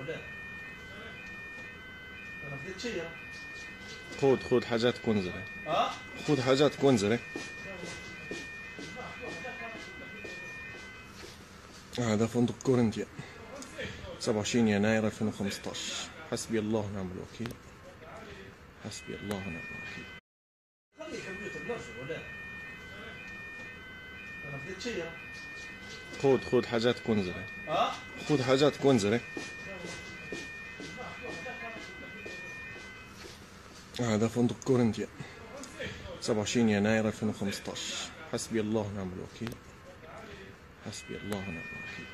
ولا؟ أنا خذ خذ حاجات كونزري آه خذ حاجات كونزري هذا فندق كورنتيا. 27 يناير 2015 حسبي الله ونعم الوكيل. حسبي الله ونعم الوكيل. خلي الكمبيوتر نرجو ولا؟ أنا خذ خذ حاجات كونزري خذ حاجات كونزري هذا فندق كورنتيا. 27 يناير 2015 حسبي الله ونعم الوكيل. حسبي الله ونعم الوكيل.